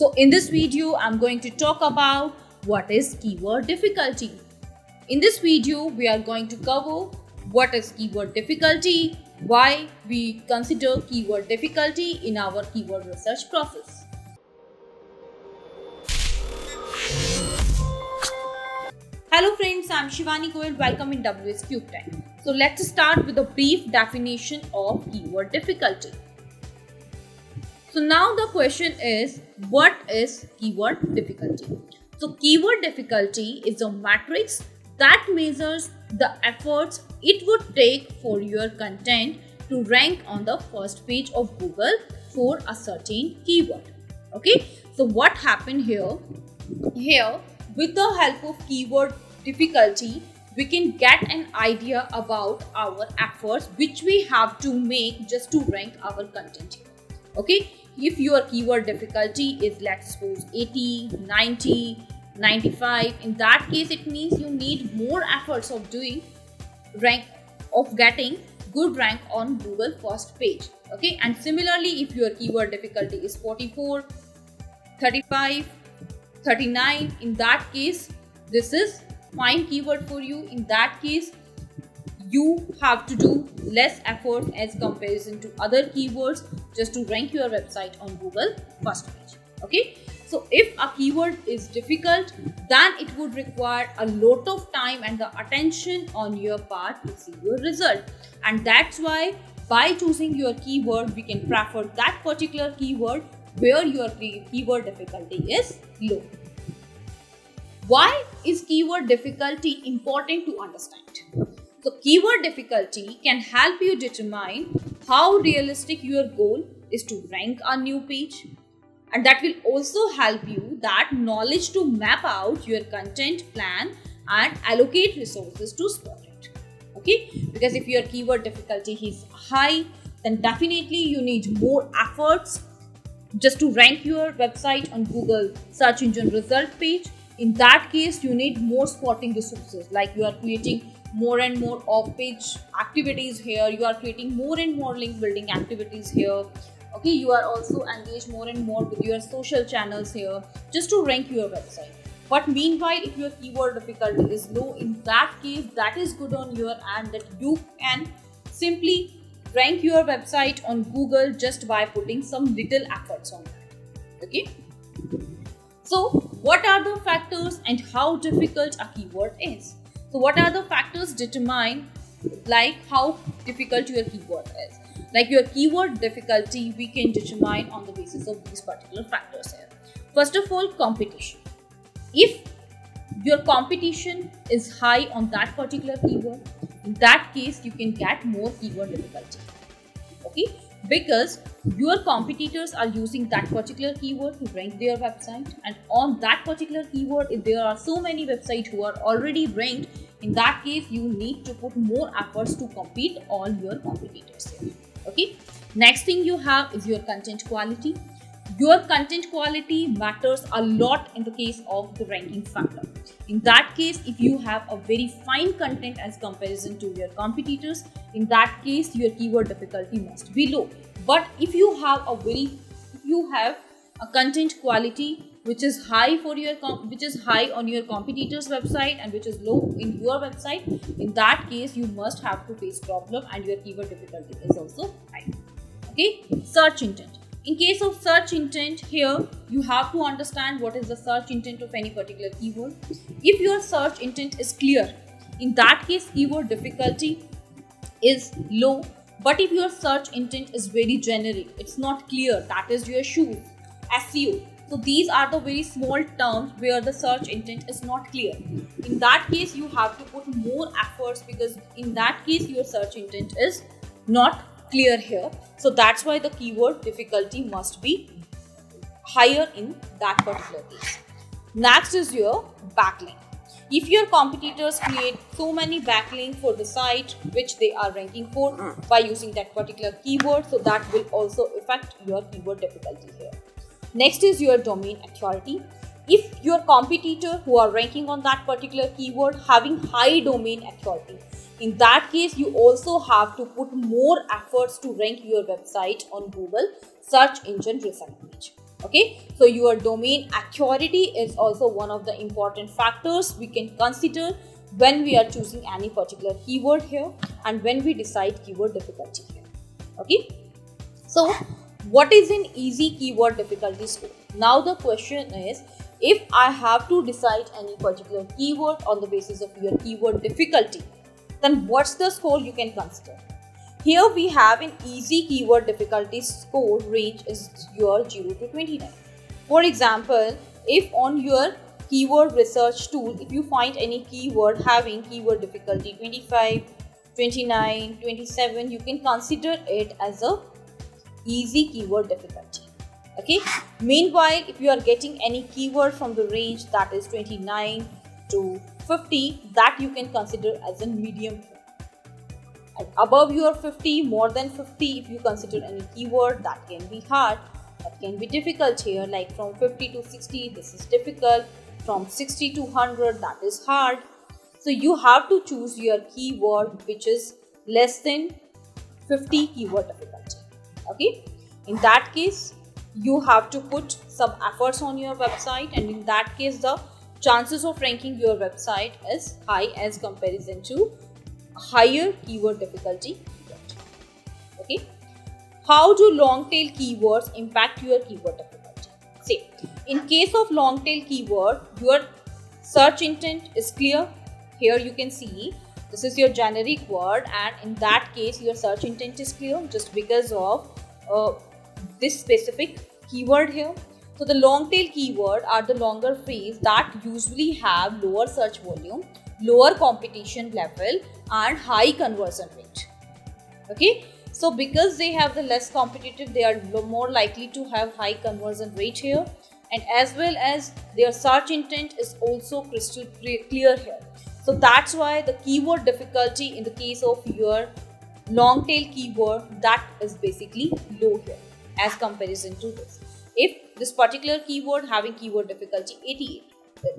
So in this video, I'm going to talk about what is keyword difficulty. In this video, we are going to cover what is keyword difficulty, why we consider keyword difficulty in our keyword research process. Hello friends, I'm Shivani Goyal. Welcome in WsCube Tech. So let's start with a brief definition of keyword difficulty. So now the question is, what is keyword difficulty? So keyword difficulty is a matrix that measures the efforts it would take for your content to rank on the first page of Google for a certain keyword. Okay, so what happened here? Here, with the help of keyword difficulty, we can get an idea about our efforts which we have to make just to rank our content. Okay, if your keyword difficulty is let's suppose 80, 90, 95, in that case it means you need more efforts of doing rank of getting good rank on Google first page. Okay, and similarly, if your keyword difficulty is 44, 35, 39, in that case, this is fine keyword for you. In that case, you have to do less effort as comparison to other keywords just to rank your website on Google first page. Okay, so if a keyword is difficult, then it would require a lot of time and the attention on your part to see your result. And that's why by choosing your keyword, we can prefer that particular keyword where your keyword difficulty is low. Why is keyword difficulty important to understand? Keyword difficulty can help you determine how realistic your goal is to rank a new page. And that will also help you that knowledge to map out your content plan and allocate resources to spot it. Okay? Because if your keyword difficulty is high then definitely you need more efforts just to rank your website on google search engine result page. In that case you need more spotting resources like you are creating more and more off page activities here. You are creating more and more link building activities here. Okay you are also engaged more and more with your social channels here just to rank your website. But meanwhile if your keyword difficulty is low in that case that is good on your end that you can simply rank your website on google just by putting some little efforts on that. Okay? So what are the factors and how difficult a keyword is so what are the factors determine like how difficult your keyword is? Like your keyword difficulty we can determine on the basis of these particular factors here. First of all competition. If your competition is high on that particular keyword in that case you can get more keyword difficulty. Okay because your competitors are using that particular keyword to rank their website and on that particular keyword if there are so many websites who are already ranked in that case you need to put more efforts to compete all your competitors okay? Next thing you have is your content quality your content quality matters a lot in the case of the ranking factor. In that case if you have a very fine content as comparison to your competitors in that case your keyword difficulty must be low. But if you have a very if you have a content quality which is high for your which is high on your competitors website and which is low in your website in that case you must have to face problem and your keyword difficulty is also high. Okay? Search intent in case of search intent here you have to understand what is the search intent of any particular keyword. If your search intent is clear in that case keyword difficulty is low. But if your search intent is very generic it's not clear that is your seo so these are the very small terms where the search intent is not clear. In that case, you have to put more efforts because in that case, your search intent is not clear here. So that's why the keyword difficulty must be higher in that particular case. Next is your backlink. If your competitors create so many backlinks for the site which they are ranking for by using that particular keyword, so that will also affect your keyword difficulty here. Next is your domain authority. If your competitor who are ranking on that particular keyword having high domain authority, in that case you also have to put more efforts to rank your website on Google search engine result page. okay? So your domain authority is also one of the important factors we can consider when we are choosing any particular keyword here and when we decide keyword difficulty here. Okay? So what is an easy keyword difficulty score? Now the question is if i have to decide any particular keyword on the basis of your keyword difficulty then what's the score you can consider here we have an easy keyword difficulty score range is your 0 to 29. For example, if on your keyword research tool, if you find any keyword having keyword difficulty 25, 29, 27, you can consider it as a easy keyword difficulty. Okay. Meanwhile, if you are getting any keyword from the range that is 29 to 50, that you can consider as a medium. Above your 50 more than 50 if you consider any keyword that can be hard. That can be difficult here like from 50 to 60 this is difficult. From 60 to 100 that is hard. So you have to choose your keyword which is less than 50 keyword difficulty. Okay? In that case you have to put some efforts on your website and in that case the chances of ranking your website is high as comparison to higher keyword difficulty. Okay. How do long tail keywords impact your keyword difficulty? See in case of long tail keyword your search intent is clear. Here you can see this is your generic word and in that case your search intent is clear just because of uh, this specific keyword here so the long tail keyword are the longer phrase that usually have lower search volume lower competition level and high conversion rate. Okay? So because they have the less competitive they are more likely to have high conversion rate here. And as well as their search intent is also crystal clear here. So that's why the keyword difficulty in the case of your long tail keyword that is basically low here as comparison to this if this particular keyword having keyword difficulty 88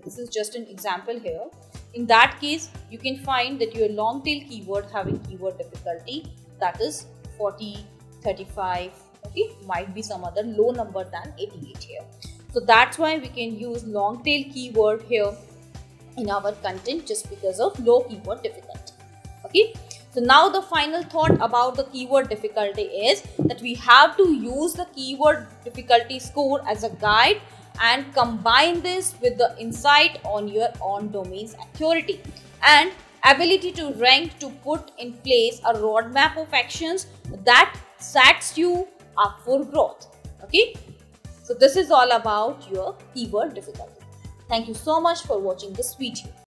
this is just an example here in that case, you can find that your long tail keyword having keyword difficulty that is 40, 35, okay, might be some other low number than 88 here. So that's why we can use long tail keyword here in our content just because of low keyword difficulty. Okay. So now the final thought about the keyword difficulty is that we have to use the keyword difficulty score as a guide and combine this with the insight on your own domain's authority and ability to rank to put in place a roadmap of actions that sets you up for growth. Okay, so this is all about your keyword difficulty. Thank you so much for watching this video.